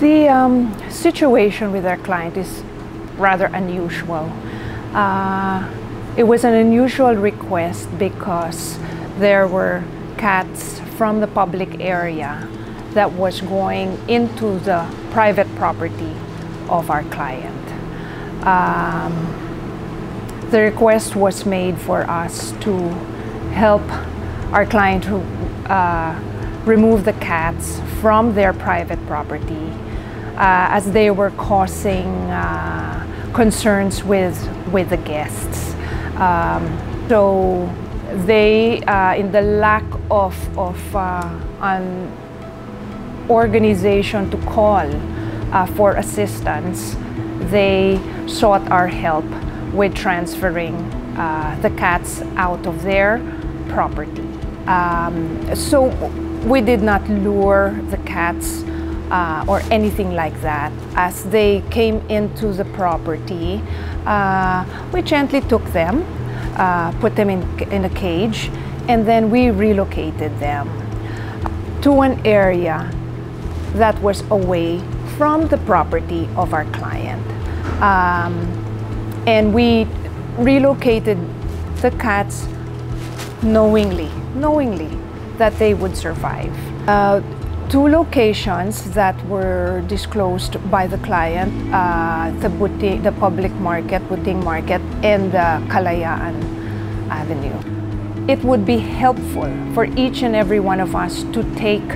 The um, situation with our client is rather unusual. Uh, it was an unusual request because there were cats from the public area that was going into the private property of our client. Um, the request was made for us to help our client to uh, remove the cats from their private property as they were causing uh, concerns with, with the guests. Um, so they, uh, in the lack of, of uh, an organization to call uh, for assistance, they sought our help with transferring uh, the cats out of their property. Um, so we did not lure the cats uh, or anything like that. As they came into the property, uh, we gently took them, uh, put them in, in a cage, and then we relocated them to an area that was away from the property of our client. Um, and we relocated the cats knowingly, knowingly that they would survive. Uh, two locations that were disclosed by the client, uh, the, Buti, the public market, Buting Market, and the Kalayaan Avenue. It would be helpful for each and every one of us to take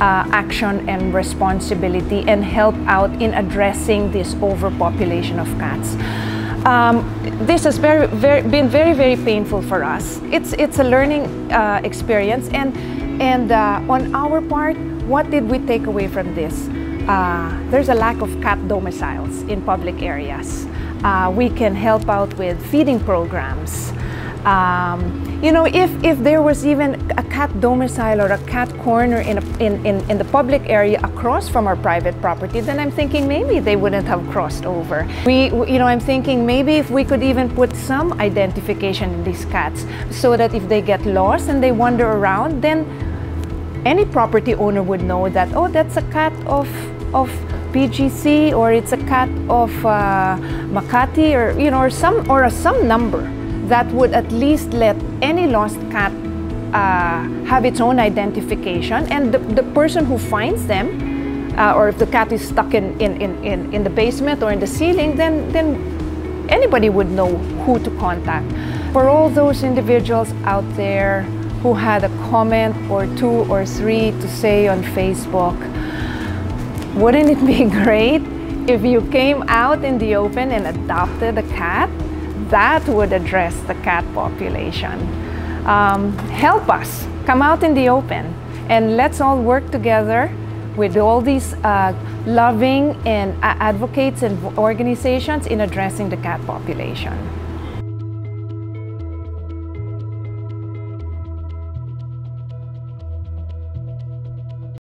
uh, action and responsibility and help out in addressing this overpopulation of cats. Um, this has very, very, been very, very painful for us. It's, it's a learning uh, experience and, and uh, on our part, what did we take away from this? Uh, there's a lack of cat domiciles in public areas. Uh, we can help out with feeding programs. Um, you know, if, if there was even a cat domicile or a cat corner in, a, in, in, in, the public area across from our private property, then I'm thinking maybe they wouldn't have crossed over. We, you know, I'm thinking maybe if we could even put some identification in these cats so that if they get lost and they wander around, then any property owner would know that, oh, that's a cat of, of BGC or it's a cat of uh, Makati or, you know, or some, or a, some number that would at least let any lost cat uh, have its own identification and the, the person who finds them uh, or if the cat is stuck in, in, in, in the basement or in the ceiling then, then anybody would know who to contact. For all those individuals out there who had a comment or two or three to say on Facebook. Wouldn't it be great if you came out in the open and adopted a cat? That would address the cat population. Um, help us come out in the open and let's all work together with all these uh, loving and advocates and organizations in addressing the cat population.